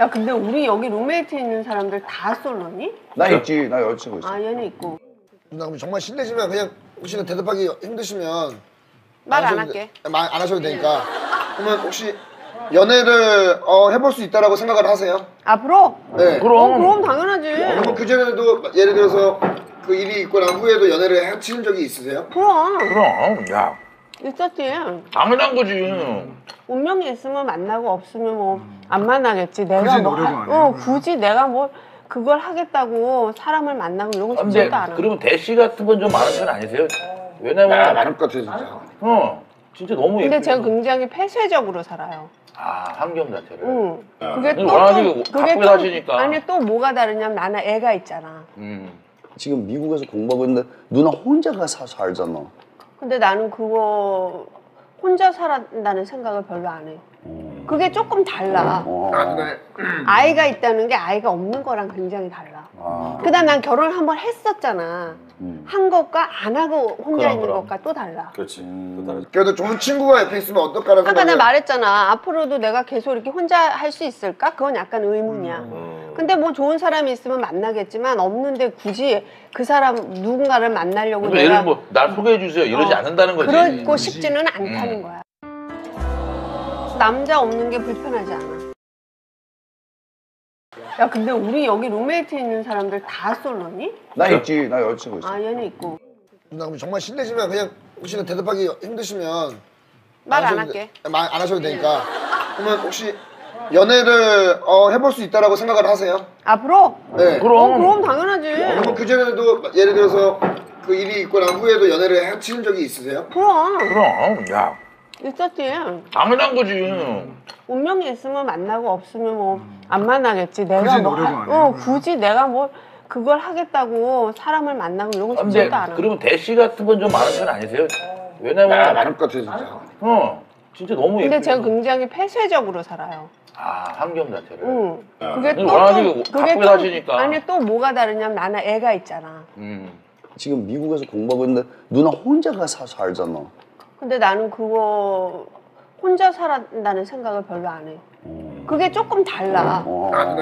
야 근데 우리 여기 룸메이트 있는 사람들 다 솔로니? 나 있지. 나 여자친구 있어. 아 얘는 있고 누나 그럼 정말 실례지만 그냥 혹시 대답하기 힘드시면 말 안 할게 돼- 말안 하셔도 되니까 그러면 혹시 연애를 어, 해볼 수 있다라고 생각을 하세요? 앞으로? 네. 어 그럼 당연하지 그러면 그 전에도 예를 들어서 그 일이 있고 난 후에도 연애를 하신 적이 있으세요? 그럼 그럼 야 있었지 당연한 거지. 운명이 있으면 만나고 없으면 뭐 안 만나겠지 내가 굳이 뭐 하- 안 어 해요, 굳이 내가 뭐 그걸 하겠다고 사람을 만나고 이러고 근데 싶지도 않아 그러면 대시 같은 건 좀 많은 편 아니세요? 아, 왜냐면 많을 것 같아요 진짜 어 진짜 너무 근데 예뻐요. 제가 굉장히 폐쇄적으로 살아요 아 환경 자체를. 응. 그게 또, 좀- 게 그게 또- 사시니까. 아니 또 뭐가 다르냐면 나는 애가 있잖아 음. 지금 미국에서 공부하고 있는데 누나 혼자가 사, 살잖아. 근데 나는 그거 혼자 살았다는 생각을 별로 안 해. 그게 조금 달라. 어. 아 누나 아이가 있다는 게 아이가 없는 거랑 굉장히 달라. 아. 그다음 난 결혼 한번 했었잖아. 음. 한 것과 안 하고 혼자 그럼, 있는 그럼. 것과 또 달라. 그렇지. 음. 또 다르지. 그래도 좋은 친구가 옆에 있으면 어떨까라는 아까 나 생각을 말했잖아. 앞으로도 내가 계속 이렇게 혼자 할 수 있을까? 그건 약간 의문이야. 음. 근데 뭐 좋은 사람이 있으면 만나겠지만 없는데 굳이 그 사람 누군가를 만나려고 그러니까 예를 내가 들면 날 소개해 주세요 이러지 어. 않는다는 거지. 그러고 싶지는 않다는 음. 거야. 남자 없는 게 불편하지 않아. 야 근데 우리 여기 룸메이트 있는 사람들 다 솔로니? 나 있지. 나 여자친구 있어. 아 얘는 있고 누나 그럼 정말 실례지만 그냥 혹시 대답하기 힘드시면 말 안 하셔도 할게. 돼- 말 안 하셔도 되니까 그러면 혹시 연애를 어, 해볼 수 있다라고 생각을 하세요? 앞으로? 네. 그럼. 어 그럼 당연하지. 그러면 그 전에도 예를 들어서 그 일이 있고 난 후에도 연애를 하신 적이 있으세요? 그럼 그럼 야 있었지. 당연한 거지. 운명이 있으면 만나고 없으면 뭐 안 만나겠지. 내가 굳이 뭐 노력을 하- 안 어. 굳이 내가 뭐 그걸 하겠다고 사람을 만나고 이러고 근데 싶지도 않아. 그러면 대시 같은 건 좀 많은 편 아니세요? 아, 왜냐면 많을 것 같아요 진짜 어 진짜 너무 근데 예뻐요. 제가 굉장히 폐쇄적으로 살아요. 아 환경 자체를. 응. 그게 또 좀- 게 그게 갖고 또- 사시니까. 아니 또 뭐가 다르냐면 나는 애가 있잖아. 음. 지금 미국에서 공부하고 있는데 누나 혼자가 사, 살잖아. 근데 나는 그거 혼자 살았다는 생각을 별로 안 해. 그게 조금 달라. 어. 아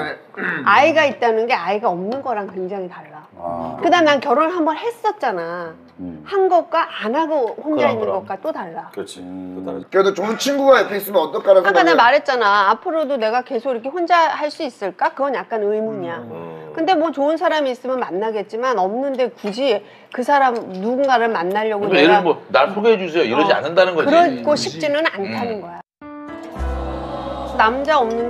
아이가 있다는 게 아이가 없는 거랑 굉장히 달라. 아. 그다음 난 결혼 한번 했었잖아. 음. 한 것과 안 하고 혼자 그럼, 있는 그럼. 것과 또 달라. 그렇지. 음. 또 다르지. 그래도 좋은 친구가 옆에 있으면 어떨까라는 아까 나 생각을 말했잖아. 앞으로도 내가 계속 이렇게 혼자 할 수 있을까? 그건 약간 의문이야. 음. 근데 뭐 좋은 사람이 있으면 만나겠지만 없는데 굳이 그 사람 누군가를 만나려고 그러니까 예를 내가 들면 날 소개해 주세요 이러지 어. 않는다는 거지. 그러고 싶지는 않다는 음. 거야. 남자 없는